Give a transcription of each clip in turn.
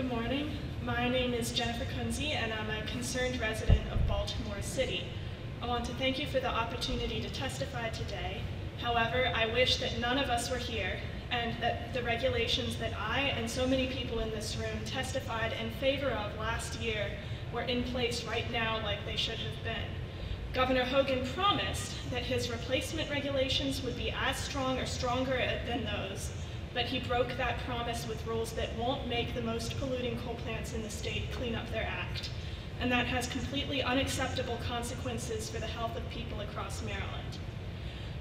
Good morning. My name is Jennifer Kunze, and I'm a concerned resident of Baltimore City. I want to thank you for the opportunity to testify today. However, I wish that none of us were here and that the regulations that I and so many people in this room testified in favor of last year were in place right now like they should have been. Governor Hogan promised that his replacement regulations would be as strong or stronger than those, but he broke that promise with rules that won't make the most polluting coal plants in the state clean up their act. And that has completely unacceptable consequences for the health of people across Maryland.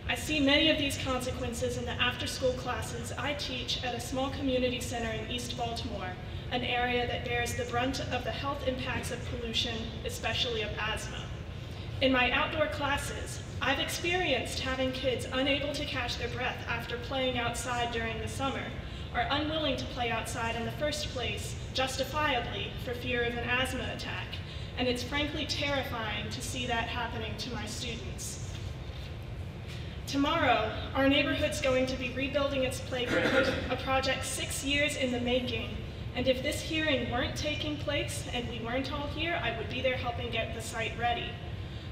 I see many of these consequences in the after-school classes I teach at a small community center in East Baltimore, an area that bears the brunt of the health impacts of pollution, especially of asthma. In my outdoor classes, I've experienced having kids unable to catch their breath after playing outside during the summer, or unwilling to play outside in the first place, justifiably, for fear of an asthma attack. And it's frankly terrifying to see that happening to my students. Tomorrow, our neighborhood's going to be rebuilding its playground, a project six years in the making. And if this hearing weren't taking place and we weren't all here, I would be there helping get the site ready.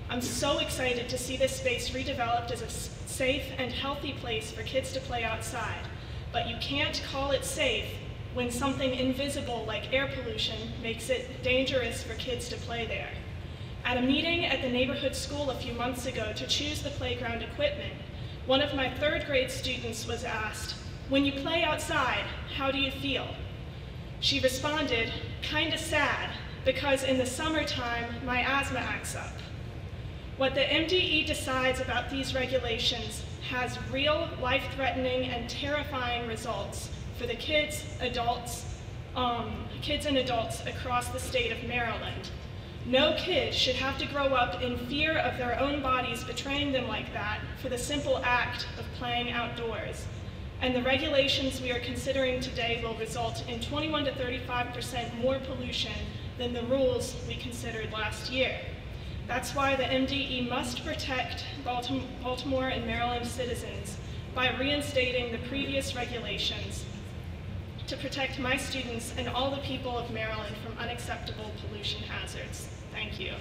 I'm so excited to see this space redeveloped as a safe and healthy place for kids to play outside. But you can't call it safe when something invisible like air pollution makes it dangerous for kids to play there. At a meeting at the neighborhood school a few months ago to choose the playground equipment, one of my third grade students was asked, when you play outside, how do you feel? She responded, kinda sad, because in the summertime, my asthma acts up. What the MDE decides about these regulations has real life-threatening and terrifying results for the kids, adults, um, kids and adults across the state of Maryland. No kid should have to grow up in fear of their own bodies betraying them like that for the simple act of playing outdoors. And the regulations we are considering today will result in 21 to 35% more pollution than the rules we considered last year. That's why the MDE must protect Baltimore and Maryland citizens by reinstating the previous regulations to protect my students and all the people of Maryland from unacceptable pollution hazards. Thank you.